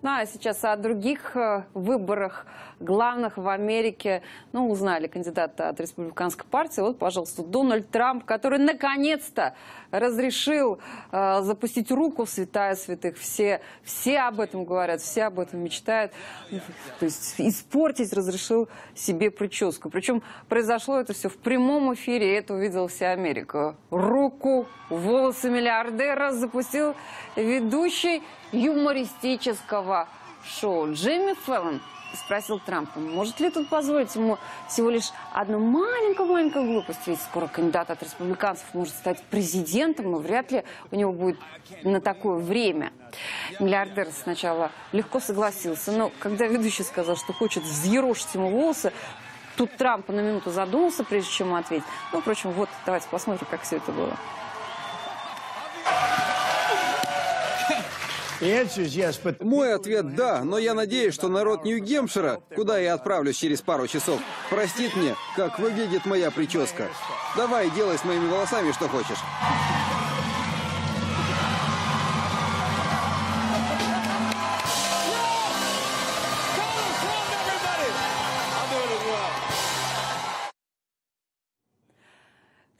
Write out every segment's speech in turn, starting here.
Ну а сейчас о других э, выборах главных в Америке. Ну, узнали кандидата от республиканской партии. Вот, пожалуйста, Дональд Трамп, который наконец-то разрешил э, запустить руку в святая святых. Все, все об этом говорят, все об этом мечтают. То есть испортить разрешил себе прическу. Причем произошло это все в прямом эфире, и это увидела вся Америка. Руку, волосы миллиардера запустил ведущий юмористического шоу Джимми Фэллон спросил Трампа, может ли тут позволить ему всего лишь одну маленькую-маленькую глупость, ведь скоро кандидат от республиканцев может стать президентом, но вряд ли у него будет на такое время. Миллиардер сначала легко согласился, но когда ведущий сказал, что хочет взъерошить ему волосы, тут Трамп на минуту задумался, прежде чем ответить. Ну, впрочем, вот давайте посмотрим, как все это было. Мой ответ «да», но я надеюсь, что народ Нью-Гемпшира, куда я отправлюсь через пару часов, простит мне, как выглядит моя прическа. Давай, делай с моими волосами, что хочешь.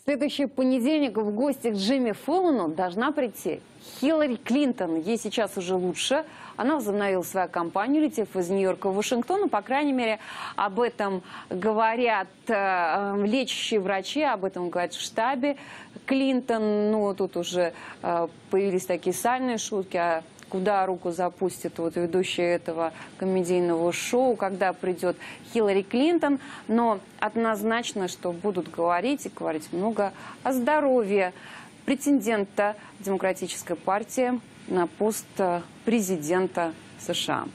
Следующий понедельник в гости к Джимми Фоллону должна прийти Хиллари Клинтон. Ей сейчас уже лучше. Она возобновила свою кампанию, летев из Нью-Йорка в Вашингтон. По крайней мере, об этом говорят э, лечащие врачи, об этом говорят в штабе Клинтон. Ну, тут уже э, появились такие сальные шутки о куда руку запустит вот ведущая этого комедийного шоу, когда придет Хиллари Клинтон. Но однозначно, что будут говорить и говорить много о здоровье претендента Демократической партии на пост президента США.